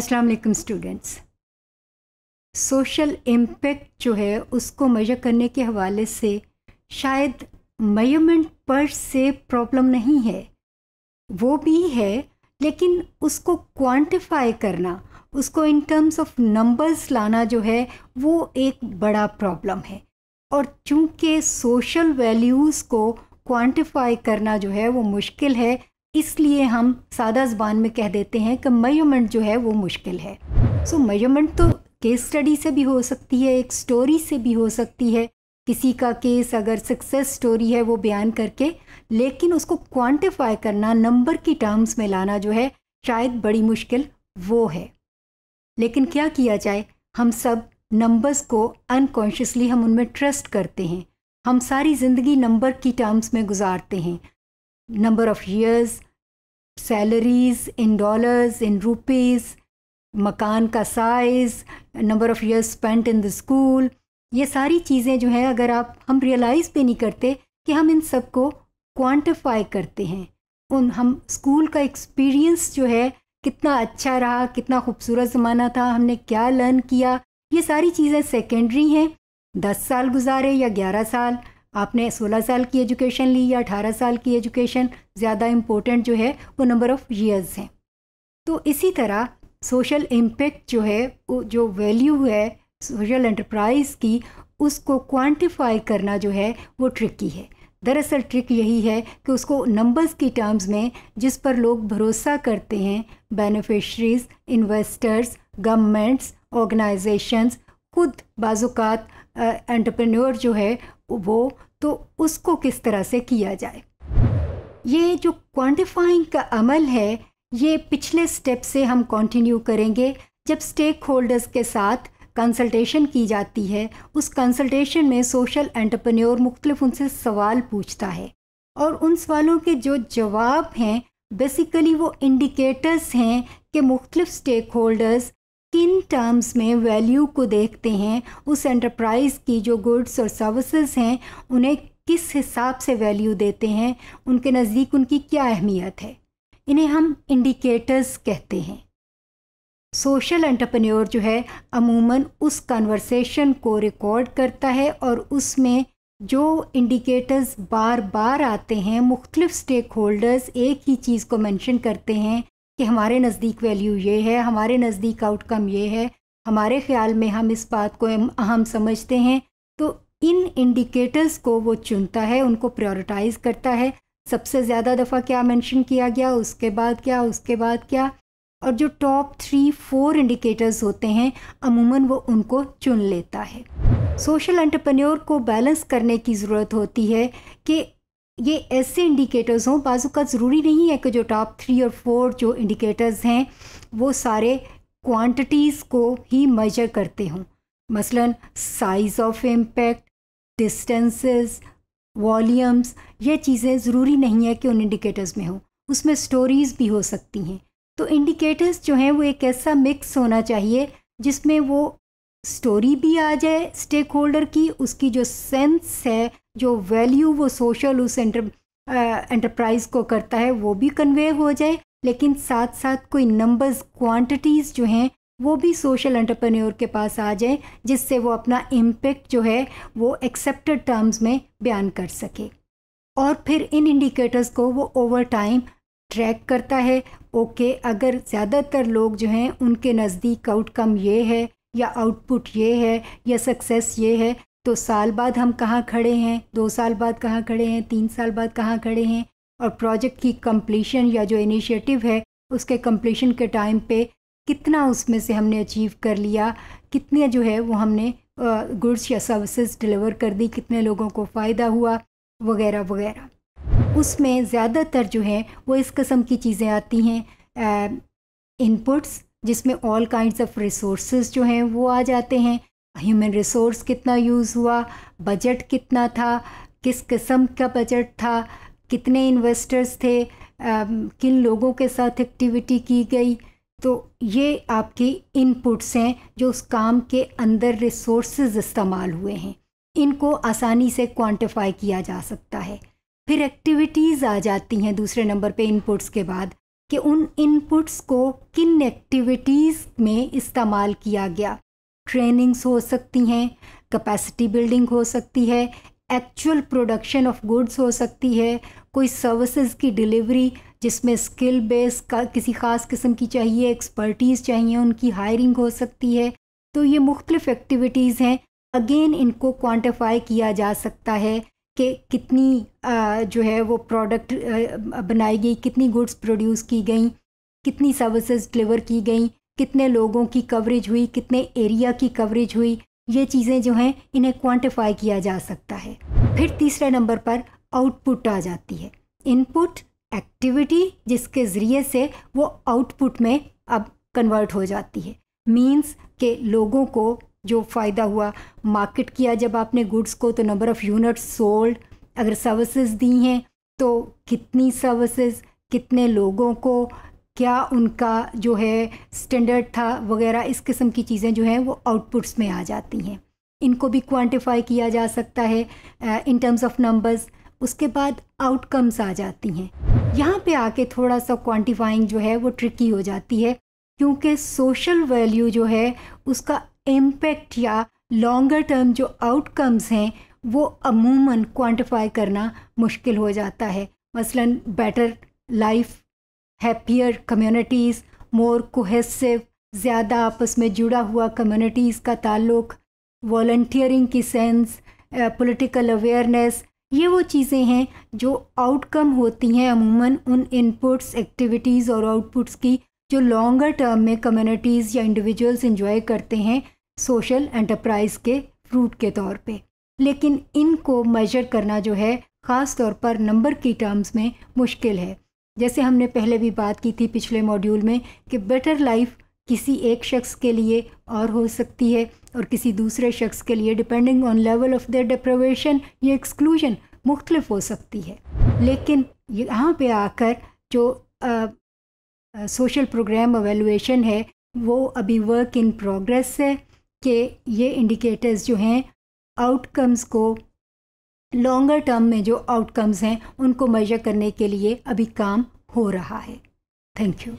अस्सलाम वालेकुम students. Social impact जो है, उसको मेजर करने के हवाले से शायद मेज़रमेंट पर से प्रॉब्लम नहीं है। वो भी है, लेकिन उसको क्वांटिफाई करना, उसको इन टर्म्स ऑफ़ नंबर्स लाना जो है, वो एक बड़ा प्रॉब्लम है। और चूँकि सोशल वैल्यूज़ को क्वांटिफाई करना जो है, वो मुश्किल है इसलिए हम सादा ज़बान में कह देते हैं कि मेज़रमेंट जो है वो मुश्किल है। सो so, मेज़रमेंट तो केस स्टडी से भी हो सकती है एक स्टोरी से भी हो सकती है। किसी का केस अगर सक्सेस स्टोरी है वो बयान करके लेकिन उसको क्वांटिफाई करना नंबर की टर्म्स में लाना जो है शायद बड़ी मुश्किल वो है। लेकिन क्या किया जाए हम सब नंबर्स को अनकॉन्शियसली हम उनमें ट्रस्ट करते हैं। हम सारी ज़िंदगी नंबर की टर्म्स में गुजारते हैं। Number of years salaries in dollars in rupees मकान का size number of years spent in the school ये सारी चीज़ें जो हैं, अगर आप, हम रियलाइज़ भी नहीं करते कि हम इन सबको क्वांटिफाई करते हैं। उन, हम स्कूल का एक्सपीरियंस जो है, कितना अच्छा रहा, कितना खूबसूरत ज़माना था, हमने क्या लर्न किया, ये सारी चीज़ें सेकेंडरी हैं। दस साल गुजारे या ग्यारह साल आपने सोलह साल की एजुकेशन ली या अठारह साल की एजुकेशन, ज़्यादा इम्पोर्टेंट जो है, वो नंबर ऑफ़ ईयर्स हैं। तो इसी तरह सोशल इम्पेक्ट जो है, वो जो वैल्यू है सोशल एंटरप्राइज की, उसको क्वांटिफाई करना जो है, वो ट्रिकी है। दरअसल ट्रिक यही है कि उसको नंबर्स की टर्म्स में जिस पर लोग भरोसा करते हैं बेनिफिशरीज इन्वेस्टर्स गवर्नमेंट्स ऑर्गेनाइजेशंस खुद बाज़ात एंटरप्रेन्योर जो है वो तो उसको किस तरह से किया जाए? ये जो क्वांटिफाइंग का अमल है, ये पिछले स्टेप से हम कंटिन्यू करेंगे जब स्टेक होल्डर्स के साथ कंसल्टेशन की जाती है। उस कंसल्टेशन में सोशल एंटरप्रेन्योर मुख्तलिफ़ उनसे सवाल पूछता है और उन सवालों के जो जवाब हैं बेसिकली वो इंडिकेटर्स हैं कि मुख्तलिफ़ स्टेक होल्डर्स किन टर्म्स में वैल्यू को देखते हैं। उस एंटरप्राइज़ की जो गुड्स और सर्विसेज़ हैं, उन्हें किस हिसाब से वैल्यू देते हैं, उनके नज़दीक उनकी क्या अहमियत है? इन्हें हम इंडिकेटर्स कहते हैं। सोशल एंटरप्रेन्योर जो है, अमूमन उस कन्वर्सेशन को रिकॉर्ड करता है और उसमें जो इंडिकेटर्स बार बार आते हैं, मुख्तलिफ़ स्टेक होल्डर्स एक ही चीज़ को मेंशन करते हैं कि हमारे नज़दीक वैल्यू ये है, हमारे नज़दीक आउटकम ये है, हमारे ख्याल में हम इस बात को अहम समझते हैं। तो इन इंडिकेटर्स को वो चुनता है, उनको प्रायोरिटाइज़ करता है। सबसे ज़्यादा दफ़ा क्या मेंशन किया गया, उसके बाद क्या, उसके बाद क्या? और जो टॉप थ्री फोर इंडिकेटर्स होते हैं, अमूमन वो उनको चुन लेता है। सोशल एंटरप्रेन्योर को बैलेंस करने की ज़रूरत होती है कि ये ऐसे इंडिकेटर्स हों, बाजू का ज़रूरी नहीं है कि जो टॉप थ्री और फोर जो इंडिकेटर्स हैं, वो सारे क्वांटिटीज़ को ही मेजर करते हों। मसलन size of impact distances volumes ये चीज़ें ज़रूरी नहीं है कि उन इंडिकेटर्स में हों। उसमें स्टोरीज़ भी हो सकती हैं। तो इंडिकेटर्स जो हैं, वो एक ऐसा मिक्स होना चाहिए, जिसमें वो स्टोरी भी आ जाए स्टेक होल्डर की, उसकी जो सेंस है जो वैल्यू वो सोशल उस एंटर एंटरप्राइज को करता है, वो भी कन्वे हो जाए। लेकिन साथ साथ कोई नंबर्स क्वांटिटीज़ जो हैं, वो भी सोशल एंटरप्रेन्योर के पास आ जाए, जिससे वो अपना इम्पेक्ट जो है, वो एक्सेप्टेड टर्म्स में बयान कर सके। और फिर इन इंडिकेटर्स को वो ओवर टाइम ट्रैक करता है। ओके, अगर ज़्यादातर लोग जो हैं, उनके नज़दीक आउटकम ये है, या आउटपुट ये है, या सक्सेस ये है तो साल बाद हम कहाँ खड़े हैं? दो साल बाद कहाँ खड़े हैं? तीन साल बाद कहाँ खड़े हैं? और प्रोजेक्ट की कंप्लीशन या जो इनिशिएटिव है, उसके कंप्लीशन के टाइम पे कितना उसमें से हमने अचीव कर लिया? कितने जो है वो हमने गुड्स या सर्विसेज़ डिलीवर कर दी? कितने लोगों को फ़ायदा हुआ? वगैरह वगैरह। उसमें ज़्यादातर जो है वो इस कस्म की चीज़ें आती हैं। इनपुट्स जिसमें ऑल काइंड्स ऑफ़ रिसोर्स जो हैं वो आ जाते हैं। ह्यूमन रिसोर्स कितना यूज़ हुआ बजट कितना था किस किस्म का बजट था कितने इन्वेस्टर्स थे आ, किन लोगों के साथ एक्टिविटी की गई। तो ये आपकी इनपुट्स हैं जो उस काम के अंदर रिसोर्स इस्तेमाल हुए हैं। इनको आसानी से क्वांटिफाई किया जा सकता है। फिर एक्टिविटीज़ आ जाती हैं दूसरे नंबर पे इनपुट्स के बाद कि उन इनपुट्स को किन एक्टिविटीज़ में इस्तेमाल किया गया। ट्रेनिंग्स हो सकती हैं कैपेसिटी बिल्डिंग हो सकती है एक्चुअल प्रोडक्शन ऑफ़ गुड्स हो सकती है, कोई सर्विसेज़ की डिलीवरी जिसमें स्किल बेस का किसी ख़ास किस्म की चाहिए एक्सपर्टीज़ चाहिए, उनकी हायरिंग हो सकती है। तो ये मुख्तलिफ़ एक्टिविटीज़ हैं। अगेन इनको क्वांटिफाई किया जा सकता है कि कितनी जो है वो प्रोडक्ट बनाई गई, कितनी गुड्स प्रोड्यूस की गई, कितनी सर्विसेज़ डिलीवर की गई कितने लोगों की कवरेज हुई, कितने एरिया की कवरेज हुई, ये चीज़ें जो हैं, इन्हें क्वांटिफाई किया जा सकता है। फिर तीसरे नंबर पर आउटपुट आ जाती है। इनपुट एक्टिविटी जिसके ज़रिए से वो आउटपुट में अब कन्वर्ट हो जाती है। मींस के लोगों को जो फ़ायदा हुआ मार्केट किया जब आपने गुड्स को तो नंबर ऑफ़ यूनिट्स सोल्ड अगर सर्विसेज़ दी हैं तो कितनी सर्विसेज़ कितने लोगों को क्या उनका जो है स्टैंडर्ड था वगैरह इस किस्म की चीज़ें जो हैं वो आउटपुट्स में आ जाती हैं। इनको भी क्वांटिफाई किया जा सकता है इन टर्म्स ऑफ़ नंबर्स उसके बाद आउटकम्स आ जाती हैं। यहाँ पे आके थोड़ा सा क्वांटिफाइंग जो है वो ट्रिकी हो जाती है, क्योंकि सोशल वैल्यू जो है उसका इम्पेक्ट या लॉन्गर टर्म जो आउटकम्स हैं, वो अमूमन क्वांटिफाई करना मुश्किल हो जाता है। मसलन better life happier communities more cohesive ज़्यादा आपस में जुड़ा हुआ कम्युनिटीज़ का ताल्लुक वॉल्टियरिंग की सेंस पॉलिटिकल अवेयरनेस ये वो चीज़ें हैं जो आउटकम होती हैं अमूमन उन इनपुट्स एक्टिविटीज़ और आउटपुट्स की जो लॉन्गर टर्म में कम्युनिटीज़ या इंडिविजुअल्स इंजॉय करते हैं सोशल एंटरप्राइज के फ्रूट के तौर पे। लेकिन इनको मेजर करना जो है, ख़ास तौर पर नंबर की टर्म्स में मुश्किल है। जैसे हमने पहले भी बात की थी पिछले मॉड्यूल में कि बेटर लाइफ किसी एक शख्स के लिए और हो सकती है और किसी दूसरे शख्स के लिए depending on level of their deprivation या एक्सक्लूजन मुख्तलिफ़ हो सकती है। लेकिन यहाँ पे आकर जो सोशल प्रोग्राम एवेलुएशन है, वो अभी वर्क इन प्रोग्रेस है कि ये इंडिकेटर्स जो हैं आउटकम्स को लॉन्गर टर्म में जो आउटकम्स हैं, उनको मेजर करने के लिए अभी काम हो रहा है। Thank you